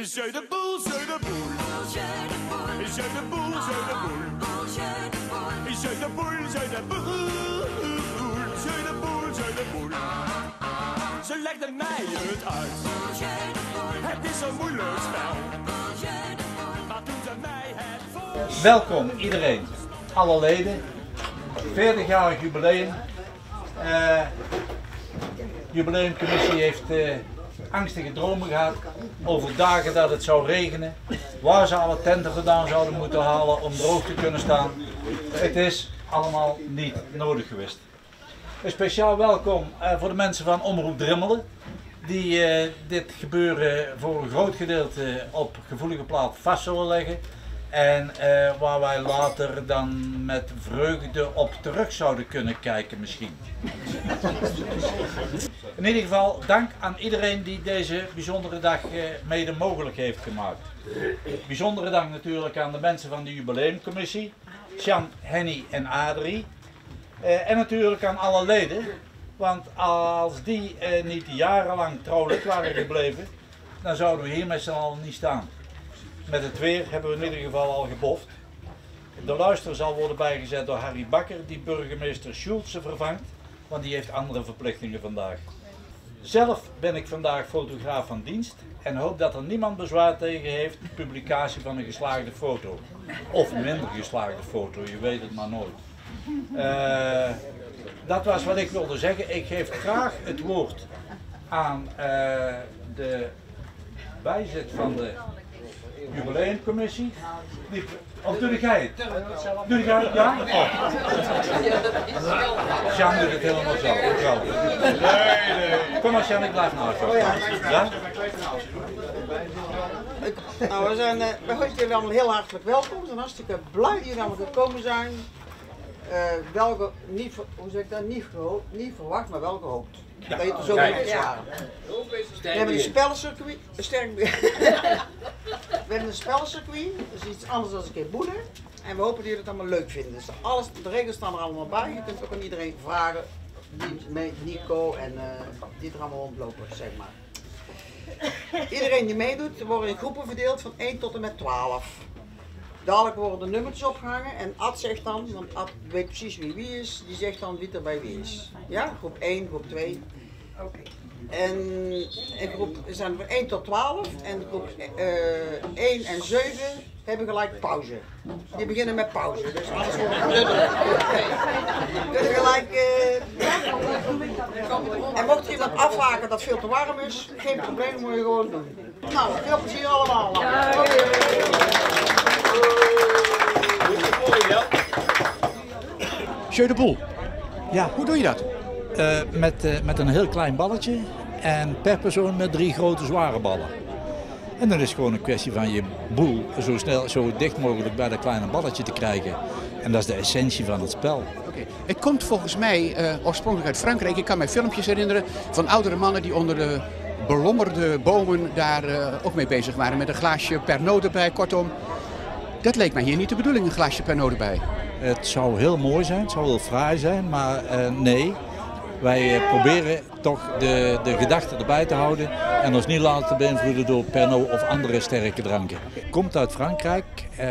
Jeu de boel, jeu de boel. Jeu de boel, jeu de boel. Jeu de boel, jeu de boel. Jeu de boel, jeu de boel. Ze legden mij het uit. Het is een moeilijk spel. Maar toen ze mij het voor... Welkom iedereen, alle leden. 40-jarig jubileum. Eh jubileumcommissie heeft eh, angstige dromen gehad over dagen dat het zou regenen. Waar ze alle tenten vandaan zouden moeten halen om droog te kunnen staan. Het is allemaal niet nodig geweest. Een speciaal welkom eh, voor de mensen van Omroep Drimmelen. Die eh, dit gebeuren voor een groot gedeelte op gevoelige plaat vast zullen leggen. En eh, waar wij later dan met vreugde op terug zouden kunnen kijken misschien. In ieder geval dank aan iedereen die deze bijzondere dag eh, mede mogelijk heeft gemaakt. Bijzondere dank natuurlijk aan de mensen van de jubileumcommissie. Sjan, Henny en Adrie. Eh, en natuurlijk aan alle leden. Want als die eh, niet jarenlang trouwelijk waren gebleven, dan zouden we hier met z'n allen niet staan. Met het weer hebben we in ieder geval al geboft. De luister zal worden bijgezet door Harry Bakker, die burgemeester Schulze vervangt, want die heeft andere verplichtingen vandaag. Zelf ben ik vandaag fotograaf van dienst en hoop dat er niemand bezwaar tegen heeft publicatie van een geslaagde foto. Of minder geslaagde foto, je weet het maar nooit. Eh, dat was wat ik wilde zeggen. Ik geef graag het woord aan eh, de bijzet van de jubileumcommissie. Of doe jij het? Doe jij het? Ja? Oh. Jan doet het helemaal zelf. Nee, nee. Kom maar Jan, ik blijf naast jou. Ja? Nou, we, zijn, eh, heten jullie allemaal heel hartelijk welkom. We zijn hartstikke blij dat jullie allemaal gekomen zijn. Eh wel ge- niet, hoe zeg ik dat? Niet, niet verwacht, maar wel gehoopt. Je zo. We hebben een spellencircuit. Een sterk we hebben een spellencircuit. Dat is iets anders dan een keer boelen. En we hopen dat jullie het allemaal leuk vinden. Dus alles, de regels staan er allemaal bij. Je kunt ook aan iedereen vragen. Nico en eh, die er allemaal rondlopen, zeg maar. Iedereen die meedoet, worden in groepen verdeeld van 1 tot en met 12. Dadelijk worden de nummertjes opgehangen en Ad zegt dan, want Ad weet precies wie wie is, die zegt dan wie er bij wie is. Ja, groep 1, groep 2. En in groep er zijn er van 1 tot 12 en groep eh 1 en 7 hebben gelijk pauze. Die beginnen met pauze, dus alles wordt Kunnen gelijk. eh, en mocht er iemand afhaken dat het veel te warm is, geen probleem, moet je gewoon doen. Nou, veel plezier allemaal. Jeu de boel. Ja, hoe doe je dat? Eh, met, eh, met een heel klein balletje en per persoon met drie grote zware ballen. En dan is het gewoon een kwestie van je boel zo snel, zo dicht mogelijk bij dat kleine balletje te krijgen. En dat is de essentie van het spel. Oké. Het komt volgens mij eh, oorspronkelijk uit Frankrijk. Ik kan mij filmpjes herinneren van oudere mannen die onder de belommerde bomen daar ook mee bezig waren. Met een glaasje Pernod erbij. Kortom, dat leek mij hier niet de bedoeling, een glaasje Pernod erbij. Het zou heel mooi zijn, het zou heel fraai zijn, maar eh, nee. Wij eh, proberen toch de, de gedachten erbij te houden en ons niet laten beïnvloeden door Pernod of andere sterke dranken. Komt uit Frankrijk. Eh,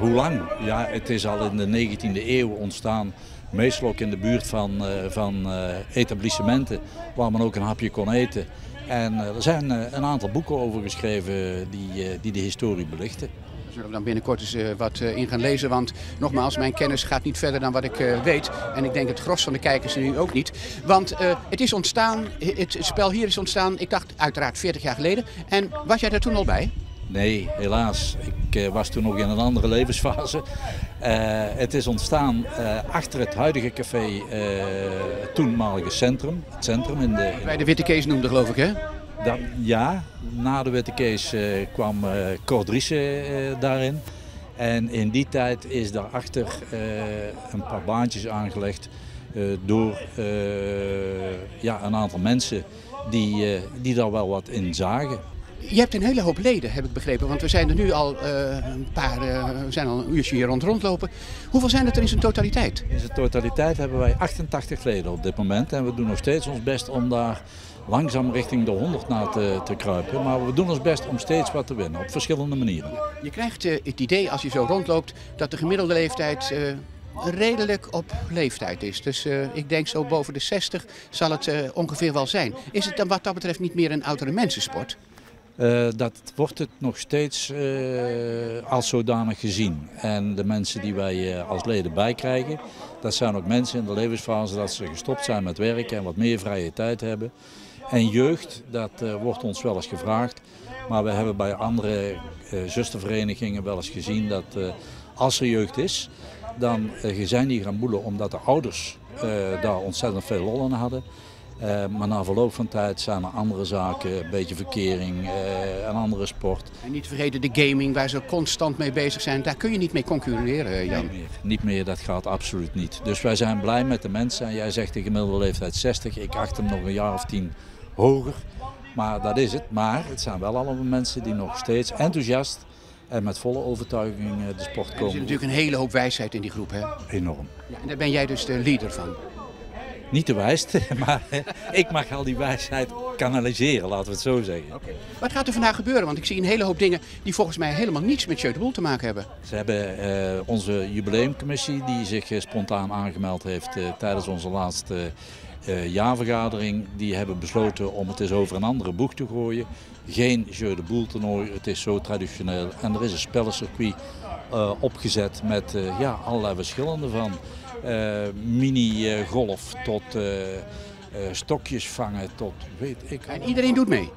hoe lang? Ja, het is al in de 19e eeuw ontstaan. Meestal ook in de buurt van, van etablissementen waar men ook een hapje kon eten. En er zijn een aantal boeken over geschreven die, die de historie belichten. Zullen we dan binnenkort eens eh, wat eh, in gaan lezen. Want nogmaals, mijn kennis gaat niet verder dan wat ik eh, weet. En ik denk het gros van de kijkers nu ook niet. Want het is ontstaan, het spel hier is ontstaan, ik dacht uiteraard 40 jaar geleden. En was jij daar toen al bij? Nee, helaas. Ik was toen nog in een andere levensfase. Het is ontstaan achter het huidige café, het toenmalige centrum. Het centrum in de, in Bij de Witte Kees noemde geloof ik hè? Dat, ja, na de Witte Kees eh, kwam eh Cordrice eh, daarin. En in die tijd is daarachter een paar baantjes aangelegd door ja, een aantal mensen die, die daar wel wat in zagen. Je hebt een hele hoop leden, heb ik begrepen. Want we zijn er nu al een paar, we zijn al een uurtje hier rond rondlopen. Hoeveel zijn het er in zijn totaliteit? In zijn totaliteit hebben wij 88 leden op dit moment. En we doen nog steeds ons best om daar langzaam richting de 100 na te, te kruipen. Maar we doen ons best om steeds wat te winnen, op verschillende manieren. Je krijgt eh, het idee als je zo rondloopt dat de gemiddelde leeftijd eh, redelijk op leeftijd is. Dus eh, ik denk zo boven de 60 zal het ongeveer wel zijn. Is het dan wat dat betreft niet meer een oudere mensensport? Dat wordt het nog steeds als zodanig gezien. En de mensen die wij als leden bijkrijgen, dat zijn ook mensen in de levensfase dat ze gestopt zijn met werken en wat meer vrije tijd hebben. En jeugd, dat eh, wordt ons wel eens gevraagd. Maar we hebben bij andere eh, zusterverenigingen wel eens gezien dat eh, als er jeugd is, dan zijn die gaan boelen omdat de ouders daar ontzettend veel lol in hadden. Maar na verloop van tijd zijn er andere zaken, een beetje verkering, een andere sport. En niet vergeten de gaming waar ze constant mee bezig zijn. Daar kun je niet mee concurreren, Jan. Niet meer. Niet meer, dat gaat absoluut niet. Dus wij zijn blij met de mensen. En jij zegt de gemiddelde leeftijd 60. Ik acht hem nog een jaar of tien hoger. Maar dat is het. Maar het zijn wel allemaal mensen die nog steeds enthousiast en met volle overtuiging eh, de sport Er zit komen. natuurlijk een hele hoop wijsheid in die groep. Hè? Enorm. Ja, en daar ben jij dus de leader van. Niet de wijste, maar ik mag al die wijsheid kanaliseren, laten we het zo zeggen. Wat gaat er vandaag gebeuren? Want ik zie een hele hoop dingen die volgens mij helemaal niets met Jeu de Boel te maken hebben. Ze hebben eh, onze jubileumcommissie die zich eh, spontaan aangemeld heeft eh, tijdens onze laatste jaarvergadering. Die hebben besloten om het eens over een andere boeg te gooien. Geen Jeu de Boel toernooi, het is zo traditioneel. En er is een spellencircuit opgezet met ja, allerlei verschillende van mini-golf tot stokjes vangen tot weet ik En iedereen doet mee.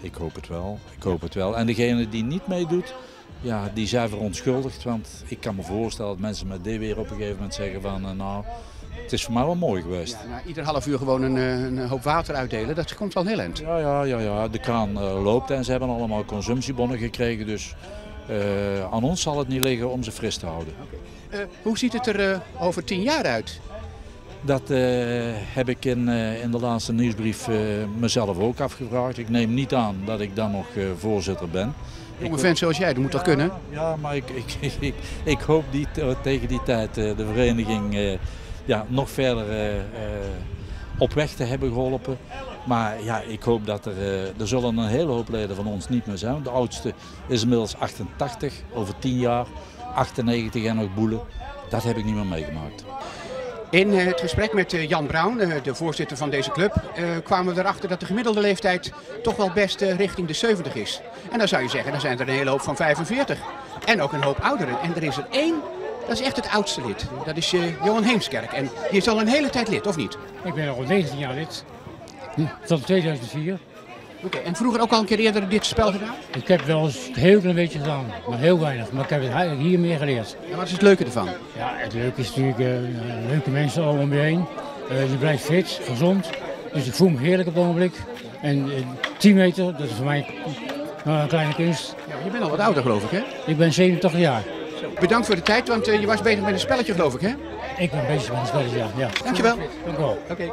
ik hoop het wel. Ik hoop het wel. En degene die niet meedoet, ja, die zijn verontschuldigd. Want ik kan me voorstellen dat mensen met dit weer op een gegeven moment zeggen van eh, nou, het is voor mij wel mooi geweest. Ja, nou, ieder half uur gewoon een, eh, een hoop water uitdelen, dat komt wel heel eind. Ja, ja, ja, ja. De kraan eh, loopt en ze hebben allemaal consumptiebonnen gekregen. Dus eh, aan ons zal het niet liggen om ze fris te houden. Eh, hoe ziet het er eh, over tien jaar uit? Dat eh, heb ik in, eh, in de laatste nieuwsbrief eh, mezelf ook afgevraagd. Ik neem niet aan dat ik dan nog voorzitter ben. Jonge vent zoals jij, dat moet toch kunnen? Ja, maar ik, ik, ik, ik hoop die, tegen die tijd de vereniging ja, nog verder op weg te hebben geholpen. Maar ja, ik hoop dat er, er zullen een hele hoop leden van ons niet meer zijn. De oudste is inmiddels 88, over 10 jaar, 98 en nog boelen. Dat heb ik niet meer meegemaakt. In eh, het gesprek met eh, Jan Brown, eh, de voorzitter van deze club, kwamen we erachter dat de gemiddelde leeftijd toch wel best richting de 70 is. En dan zou je zeggen, dan zijn er een hele hoop van 45. En ook een hoop ouderen. En er is er één, dat is echt het oudste lid. Dat is Johan Heemskerk. En die is al een hele tijd lid, of niet? Ik ben al 19 jaar lid. Hm, Van 2004. Oké, en vroeger ook al een keer eerder dit spel gedaan? Ik heb wel eens een heel klein beetje gedaan, maar heel weinig. Maar ik heb het hier meer geleerd. En wat is het leuke ervan? Ja, het leuke is natuurlijk eh, leuke mensen allemaal om je heen. Eh, je blijft fit, gezond. Dus ik voel me heerlijk op het ogenblik. En eh, 10 meter, dat is voor mij nou, een kleine kunst. Ja, je bent al wat ouder, geloof ik, hè? Ik ben 87 jaar. Bedankt voor de tijd, want eh, je was bezig met een spelletje, geloof ik, hè? Ik ben bezig met een spelletje, ja. Dankjewel. Dank u wel. Oké.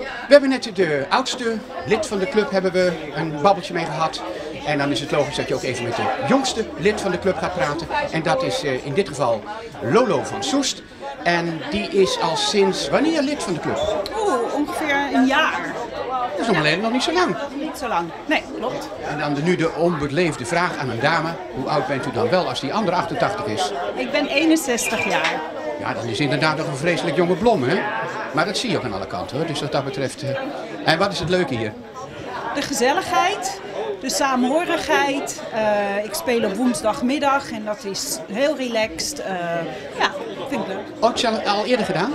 We hebben net de oudste lid van de club hebben we een babbeltje mee gehad. En dan is het logisch dat je ook even met de jongste lid van de club gaat praten. En dat is eh, in dit geval Lolo van Soest. En die is al sinds wanneer lid van de club? Oeh, ongeveer een jaar. Dat is nog alleen nog niet zo lang. Niet zo lang. Nee, klopt. En dan de, nu de onbeleefde vraag aan een dame. Hoe oud bent u dan wel als die andere 88 is? Ik ben 61 jaar. Ja, dan is inderdaad nog een vreselijk jonge blom, hè? Maar dat zie je ook aan alle kanten, hoor. Dus wat dat betreft... eh, En wat is het leuke hier? De gezelligheid, de saamhorigheid. Eh, ik speel op woensdagmiddag en dat is heel relaxed. Eh, ja, vind ik leuk. Oh, ik heb al eerder gedaan.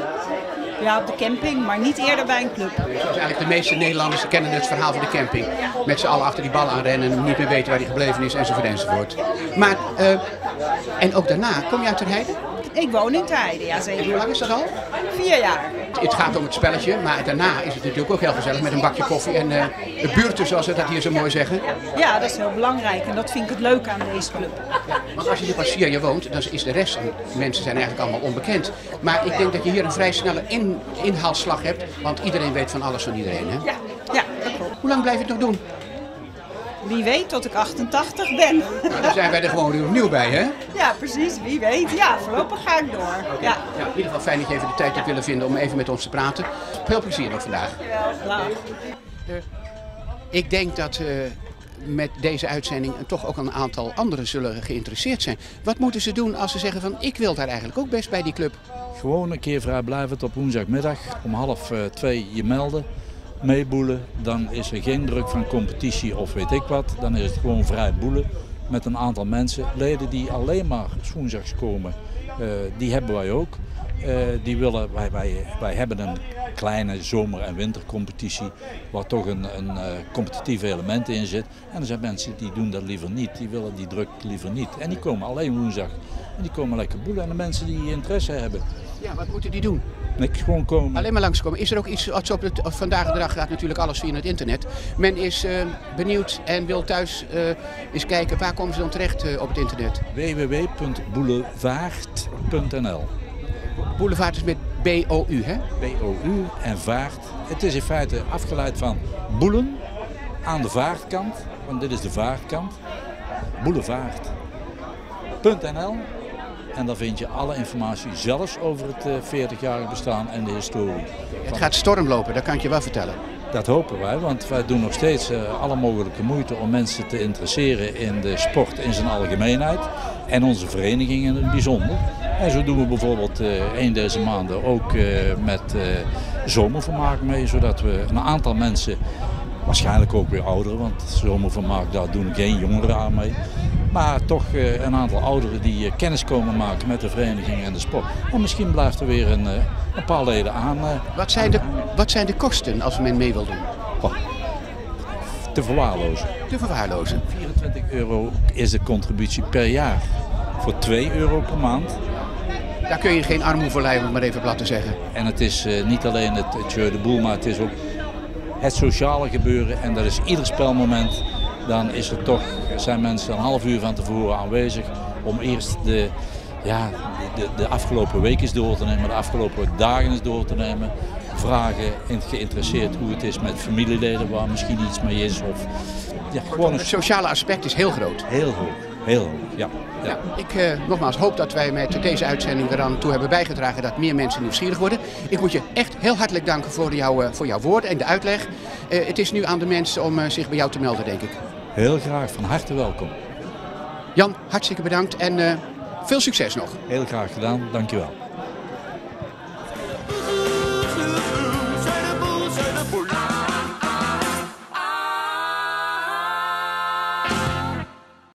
Ja, op de camping, maar niet eerder bij een club. Zoals eigenlijk de meeste Nederlanders kennen het verhaal van de camping. Met z'n allen achter die bal aanrennen en niet meer weten waar die gebleven is enzovoort enzovoort. Maar, en ook daarna, kom je uit Ter Heide? Ik woon in Tijden, ja En hoe zeker. lang is dat al? Vier jaar. Het gaat om het spelletje, maar daarna is het natuurlijk ook heel gezellig met een bakje koffie en eh de buurten, zoals ze dat hier zo mooi zeggen. Ja, dat is heel belangrijk en dat vind ik het leuke aan deze club. Want als je hier pas vier jaar woont, dan is de rest van de mensen zijn eigenlijk allemaal onbekend. Maar ik denk dat je hier een vrij snelle in, inhaalslag hebt, want iedereen weet van alles van iedereen. Hè? Ja, ja, dat klopt. Hoe lang blijf je het nog doen? Wie weet tot ik 88 ben. Nou, dan zijn wij er gewoon weer opnieuw bij, hè? Ja, precies. Wie weet. Ja, voorlopig ga ik door. Ja. Ja, in ieder geval fijn dat je even de tijd hebt willen vinden om even met ons te praten. Veel plezier nog vandaag. Dag. ik denk dat uh, met deze uitzending toch ook een aantal anderen zullen geïnteresseerd zijn. Wat moeten ze doen als ze zeggen van ik wil daar eigenlijk ook best bij die club? Gewoon een keer vrijblijvend op woensdagmiddag om half uh, twee je melden, meeboelen. Dan is er geen druk van competitie of weet ik wat. Dan is het gewoon vrij boelen met een aantal mensen. Leden die alleen maar woensdags komen, uh, die hebben wij ook. Uh, die willen, wij, wij, wij hebben een kleine zomer- en wintercompetitie waar toch een, een uh, competitief element in zit. En er zijn mensen die doen dat liever niet, die willen die druk liever niet. En die komen alleen woensdag en die komen lekker boelen. En de mensen die interesse hebben. Ja, wat moeten die doen? Niks, gewoon komen. Alleen maar langskomen. Is er ook iets op het, vandaag de dag gaat natuurlijk alles via het internet. Men is uh, benieuwd en wil thuis uh, eens kijken waar komen ze dan terecht uh, op het internet? www.boulevard.nl Boulevard is met B-O-U, hè? B-O-U en vaart. Het is in feite afgeleid van boelen aan de vaartkant, want dit is de vaartkant. Boulevard.nl en daar vind je alle informatie, zelfs over het 40-jarig bestaan en de historie. Het gaat stormlopen, dat kan ik je wel vertellen. Dat hopen wij, want wij doen nog steeds uh, alle mogelijke moeite om mensen te interesseren in de sport in zijn algemeenheid. En onze vereniging in het bijzonder. En zo doen we bijvoorbeeld uh, een deze maanden ook met zomervermaak mee, zodat we een aantal mensen, waarschijnlijk ook weer ouderen, want zomervermaak daar doen geen jongeren aan mee. Maar toch een aantal ouderen die kennis komen maken met de vereniging en de sport. En misschien blijft er weer een, een paar leden aan. Wat zijn, de, wat zijn de kosten als men mee wil doen? Oh, te verwaarlozen. Te verwaarlozen. 24 euro is de contributie per jaar. Voor 2 euro per maand. Daar kun je geen armoe voor lijden, om maar even plat te zeggen. En het is uh, niet alleen het, het jeu de boel, maar het is ook het sociale gebeuren. En dat is ieder spelmoment. Dan is er toch, zijn mensen een half uur van tevoren aanwezig om eerst de, ja, de, de afgelopen week eens door te nemen, de afgelopen dagen eens door te nemen. Vragen geïnteresseerd hoe het is met familieleden waar misschien iets mee is. Of, ja, gewoon een... Het sociale aspect is heel groot. Heel hoog, heel hoog, ja. ja. ik eh, nogmaals hoop dat wij met deze uitzending eraan toe hebben bijgedragen dat meer mensen nieuwsgierig worden. Ik moet je echt heel hartelijk danken voor, jou, voor jouw woorden en de uitleg. Uh, het is nu aan de mensen om uh, zich bij jou te melden, denk ik. Heel graag, van harte welkom. Jan, hartstikke bedankt en veel succes nog. Heel graag gedaan, dankjewel.